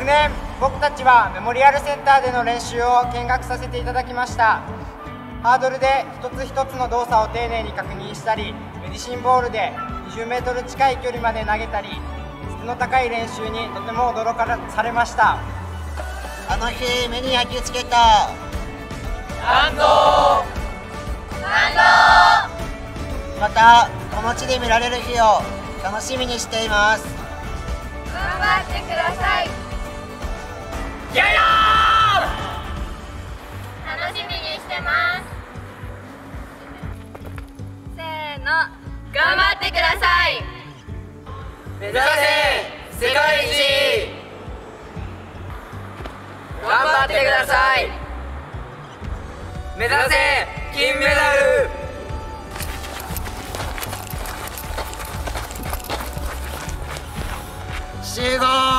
昨年僕たちはメモリアルセンターでの練習を見学させていただきました。ハードルで一つ一つの動作を丁寧に確認したりメディシンボールで 20m 近い距離まで投げたり質の高い練習にとても驚かされました。あの日目に焼き付けた。感動！感動！またこの地で見られる日を楽しみにしています。頑張ってください頑張ってください。目指せ世界一頑張ってください。目指せ金メダル。集合